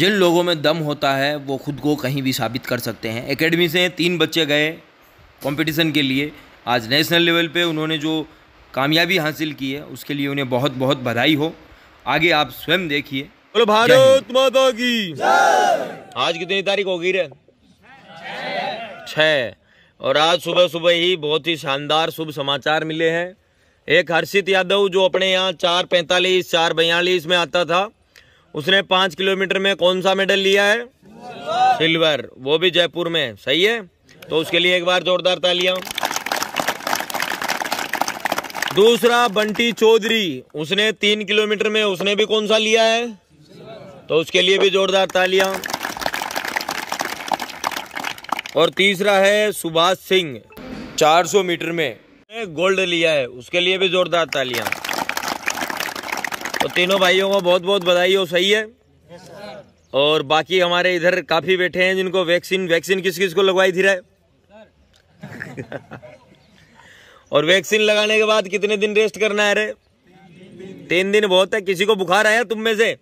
जिन लोगों में दम होता है वो खुद को कहीं भी साबित कर सकते हैं। एकेडमी से तीन बच्चे गए कंपटीशन के लिए। आज नेशनल लेवल पे उन्होंने जो कामयाबी हासिल की है उसके लिए उन्हें बहुत बहुत बधाई हो। आगे आप स्वयं देखिए। बोलो भारत माता की। आज कितनी तारीख होगी रे? छः और आज सुबह सुबह ही बहुत ही शानदार शुभ समाचार मिले हैं। एक हर्षित यादव जो अपने यहाँ चार पैंतालीस चार बयालीस में आता था उसने पाँच किलोमीटर में कौन सा मेडल लिया है? सिल्वर। वो भी जयपुर में। सही है? तो उसके लिए एक बार जोरदार तालियाँ दूसरा, बंटी चौधरी। उसने तीन किलोमीटर में उसने भी कौन सा लिया है? तो उसके लिए भी जोरदार तालियाँ और तीसरा है सुभाष सिंह। 400 मीटर में गोल्ड लिया है। उसके लिए भी जोरदार तालियाँ तो तीनों भाइयों को बहुत बहुत बधाई हो सही है। और बाकी हमारे इधर काफ़ी बैठे हैं जिनको वैक्सीन वैक्सीन किस किस को लगवाई थी रहे और वैक्सीन लगाने के बाद कितने दिन रेस्ट करना है रे? तीन दिन बहुत है। किसी को बुखार आया तुम में से?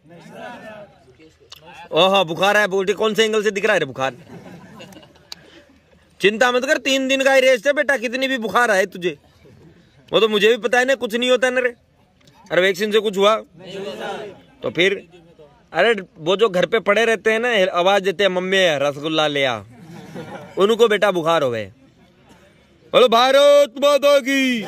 ओह, बुखार आया, बोलते, कौन से एंगल से दिख रहा है रे बुखार? चिंता मत कर, तीन दिन का ही रेस्ट है बेटा, कितनी भी बुखार आए तुझे। वो तो मुझे भी पता है ना, कुछ नहीं होता ना रे। अरे वैक्सीन से कुछ हुआ? तो फिर, अरे वो जो घर पे पड़े रहते हैं ना आवाज़ देते हैं, मम्मी, रसगुल्ला ले आ। उनको बेटा बुखार हो गए। बोलो, भारत माता की।